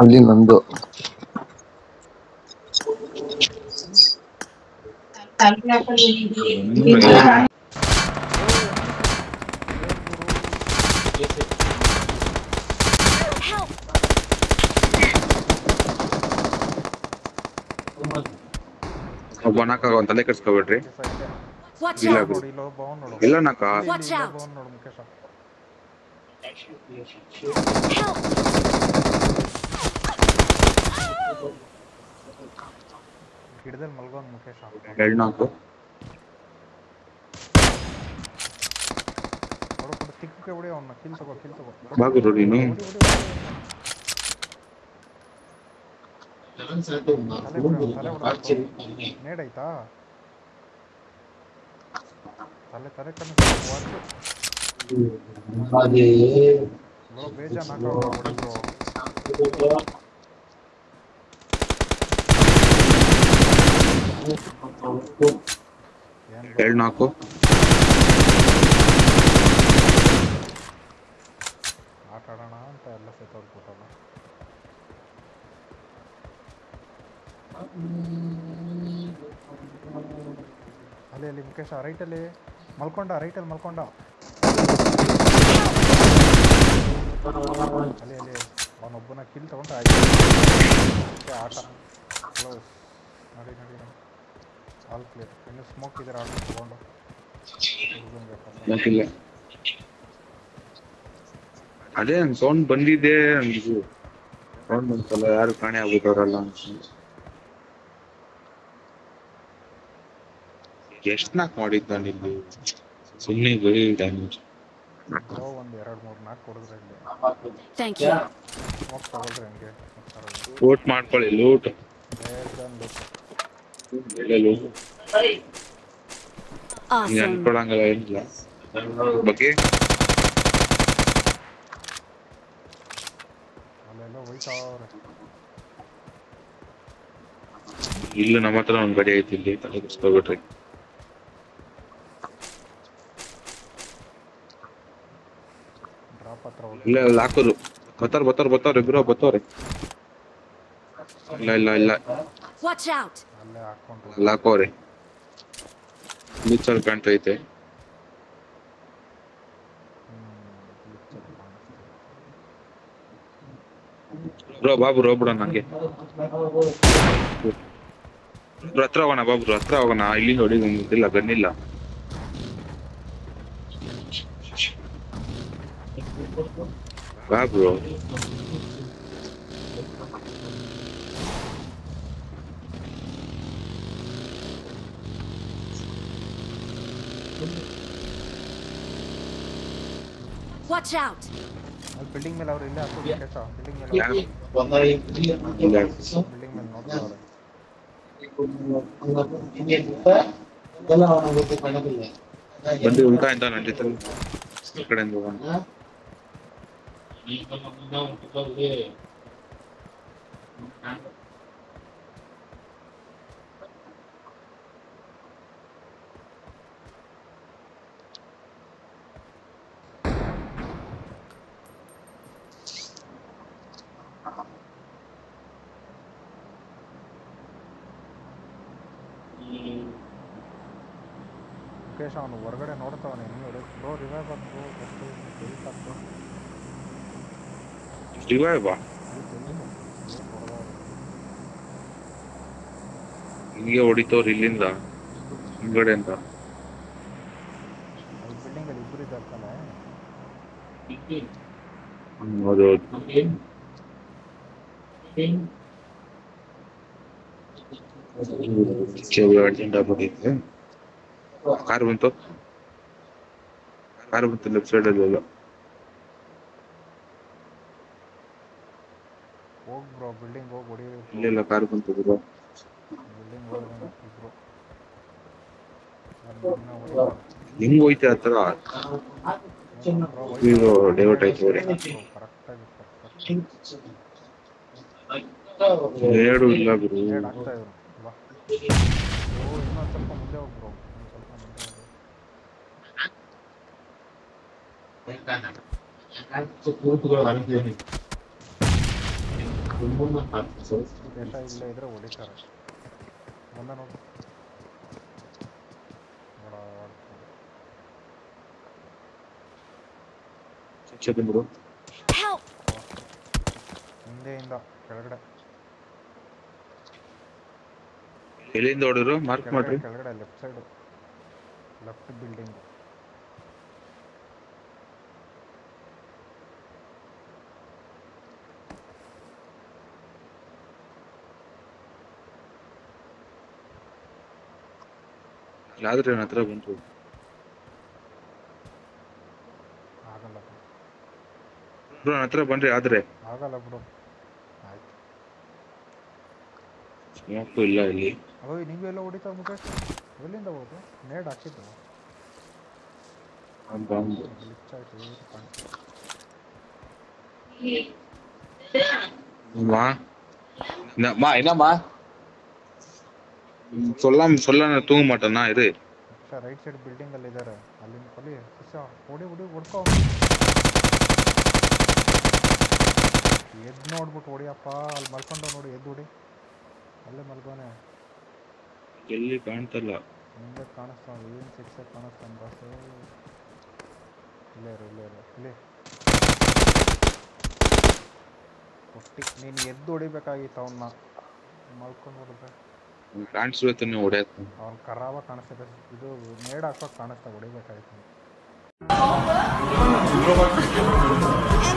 ಅಲ್ಲಿ ನಂದು ಒಬ್ಬನಾಕ ಒಂದ್ ತಲೆ ಕೆಡ್ಸ್ಕೊಬೇಡ್ರಿ ಇಲ್ಲ ಇಲ್ಲ ನಾಕ ಮುಖೇಶ ಗಿಡದಲ್ಲಿ ಮಲ್ಗೋನ್ ಮುಖೇಶ್ ಎರಡು ನಾಲ್ಕು ಕೊಡು ಕೊಡು ತಿಕ್ಕಕ್ಕೆ ಹೊಡಿ ಅವನ್ನ ಕಿಲ್ ತಗೋ ಕಿಲ್ ತಗೋ ಬಾಗುರು ನೀನು ನೇಡಾಯ್ತಾ ತಲೆ ತಲೆ ಕಣ್ಣು ಬೇಜಾನ್ ಹಾಕೋ 24 आटाड़ाना ಅಂತ ಎಲ್ಲ ಸೆಟ್ ಆಗಿಬಿಡೋಣ ಹಲೇ ಲಿ मुकेश ರೈಟ್ ಅಲ್ಲಿ ಮಲ್ಕೊಂಡಾ ರೈಟ್ ಅಲ್ಲಿ ಮಲ್ಕೊಂಡಾ ಹಲೇ ಹನ ಒಬ್ಬನ ಕಿಲ್ ತಕೊಂಡ ಆಟ ಆಡಿ ನಡಿ ನಡಿ ಆಲ್ಗ್ಲಿ ಇನ್ನ ಸ್ಮೋಕ್ ಇದರ ಆ ಟಕೊಂಡ್ ನಕಿಲ್ಲ ಅಲಿಯನ್ ಝೋನ್ ಬಂದಿದೆ ಅಂದೆ ಬೋನ್ ಒಂದ ಸಲ ಯಾರು ಫಾಣೆ ಆಗಿಬಿಡವರಲ್ಲ ಯಶ್ನಾಕ್ ಮಾಡಿಬಿಡನಿ ಇಲ್ಲಿ ಸುಮ್ನೆ ಗೇಲಿ ಡ್ಯಾಮೇಜ್ ಓ ಒಂದೆರಡು ಮೂರು ನಾಲ್ಕು ಕೊಡ್ದ್ರು ಇಲ್ಲಿ ಥ್ಯಾಂಕ್ ಯು ಲೂಟ್ ಮಾಡ್ಕೊಳ್ಳಿ ಲೂಟ್ ಅನ್ಕೊಳಂಗಲ್ಲ ಏನಿಲ್ಲ ಬಗ್ಗೆ ಇಲ್ಲ ನಮ್ಮ ಹತ್ರ ಒಂದ್ ಗಡಿ ಐತಿ ಇಲ್ಲಿ ತಲೆ ಕುಸ್ಕೊಬಿಟ್ರಿ ಇಲ್ಲ ಇಲ್ಲ ಹಾಕೋದು ಬತ್ತಾರ ಬತ್ತಾರ ಬತ್ತಾರ ಇಬ್ರು ಬತ್ತವ್ರಿ ಇಲ್ಲ ಇಲ್ಲ ಇಲ್ಲ ಅಲ್ಲೇ ಹಾಕೊಂಡು ಅಲ್ಲಿ ಹಾಕೋರಿ ಬೀಚಲ್ಲಿ ಬ್ರೋ ಬಾಬು ರೋ ಬಿಡೋಣ ನಂಗೆ ಹತ್ರ ಹೋಗೋಣ ಬಾಬು ಹತ್ರ ಹೋಗೋಣ ಇಲ್ಲಿ ಹೊಡಿ ಗೊತ್ತಿಲ್ಲ ಗಣ್ಣಿಲ್ಲ ಬಾಬ್ರೋ Watch out. और बिल्डिंग में लाओ रिले आपको बिल्डिंग का बिल्डिंग में लाओ बंदा ये बिल्डिंग में नॉट लाओ ಬಂದು ಉಲ್ಟಾ ಇಂದ ನಡೀತಾರೆ ಈ ಕಡೆಯಿಂದ ಹೋಗೋಣ ಈ ಕಡೆಯಿಂದ ಹೋಗೋಣ ಲೋಕೇಶ್ ಅವನು ಹೊರಗಡೆ ನೋಡ್ತಾವನೆ ನೋಡಿ ಬ್ರೋ ರಿವೈವ್ ಆಗ್ತು ಗೊತ್ತು ಡಿಲೀಟ್ ಆಗ್ತು ರಿವೈವ್ ಹಿಂಗೆ ಹೊಡಿತವ್ರು ಇಲ್ಲಿಂದ ಹಿಂಗಡೆ ಅಂತ ಬಿಲ್ಡಿಂಗ್ ಅಲ್ಲಿ ಇಬ್ಬರು ಇದ್ದಾರೆ ತಾನೆ ಹೌದು ಹೌದು ಅರ್ಜೆಂಟ್ ಆಗ್ಬಿಟ್ಟಿದೆ ಕಾರ್ ಬಂತು ಕಾರ್ ಬಂತು ಲೆಫ್ಟ್ ಸೈಡ್ ولا ಬಿಲ್ಡಿಂಗ್ ಹೋಗ್ ಇಲ್ಲ ಇಲ್ಲ ಕಾರ್ ಬಂತು ಬ್ರೋ ಹೋಯ್ತೆ ಡೈವರ್ಟ್ ಆಯ್ತು ಎರಡು ಇಲ್ಲ ಗುರು ಸ್ವಲ್ಪ ಮುಂದೆ ಹೋಗ್ಬ್ರೋ ಇಲ್ಲ ಇದ್ರೆ ಹೊಡಿತಾರೆ ಬಂದ ನೋಡಿ ಶಿಕ್ಷೆ ಬಿಡು ಹಿಂದೆಯಿಂದ ಕೆಳಗಡೆ ಎಲ್ಲಿಂದ ಹೊಡಿದ್ರು ಮಾರ್ಕ್ ಮಾಡ್ರಿ ಕೆಳಗಡೆ ಲೆಫ್ಟ್ ಸೈಡ್ ಲೆಫ್ಟ್ ಬಿಲ್ಡಿಂಗ್ العدد اللي هنضربه انتوا ಆಗಲ್ಲ bro. ಬ್ರೋ ನನ್ನ ಹತ್ರ ಬನ್ರಿ ಆದ್ರೆ ಆಗಲ್ಲ ಬ್ರೋ ಆಯ್ತು ಸ್ಮೋಕು ಇಲ್ಲ ಇಲ್ಲಿ ಅವಾಗ ನೀವೆಲ್ಲ ಹೊಡಿತಾ ಮುಖೇಶ್ ಎಲ್ಲಿಂದ ಹೋದು ನೇಡ್ ಹಾಕಿದ್ದು ಆ bomb. ಗ್ಲಿಚ್ ಆಯ್ತು ಏನು ಕಾಣ್ತಿಲ್ಲ. அம்மா என்னம்மா என்னம்மா சொல்லாம சொல்ல நான் தூங்க மாட்டேன்னா இரு ಸರ್ ರೈಟ್ ಸೈಡ್ ಬಿಲ್ಡಿಂಗ್ ಅಲ್ಲಿ ಇದ್ದಾರೆ ಅಲ್ಲಿಂದ ಕೊಲಿ ಸರ್ ಓಡಿ ಓಡಿ ಹೊಡ್ಕೋ ಎದ್ದು ನೋಡ್ಬಿಟ್ಟು ಓಡಿಯಪ್ಪ ಅಲ್ಲಿ ಮಲ್ಕೊಂಡು ನೋಡಿ ಎದ್ದು ಓಡಿ ಅಲ್ಲೇ ಮಲ್ಕೋನೆ ಎಲ್ಲಿ ಕಾಣ್ತಲ್ಲ ಹಿಂದೆ ಕಾಣಿಸ್ತಾ ಏನು ಸಿಕ್ಸ್ ಕಾಣಿಸ್ತಾನೆ ಬಾಸು ಇಲ್ಲೇ ಇರು ಇಲ್ಲೇ ಇರು ಇಲ್ಲೇ ಒಟ್ಟಿ ನೀನು ಎದ್ದು ಹೊಡಿಬೇಕಾಗಿತ್ತು ಅವನ್ನ ಮಲ್ಕೊಂಡು ಹೊಡ್ಬೇಕು ಪ್ಲಾಂಟ್ಸ್ ಇವತ್ತು ನೀವು ಹೊಡೆಯತ್ತೆ ಅವ್ನು ಖರಾಬ ಕಾಣಿಸ್ತದೆ ಇದು ನೇಡ್ ಹಾಕೋಕೆ ಕಾಣಿಸ್ತಾ ಹೊಡಿಬೇಕಾಯ್ತು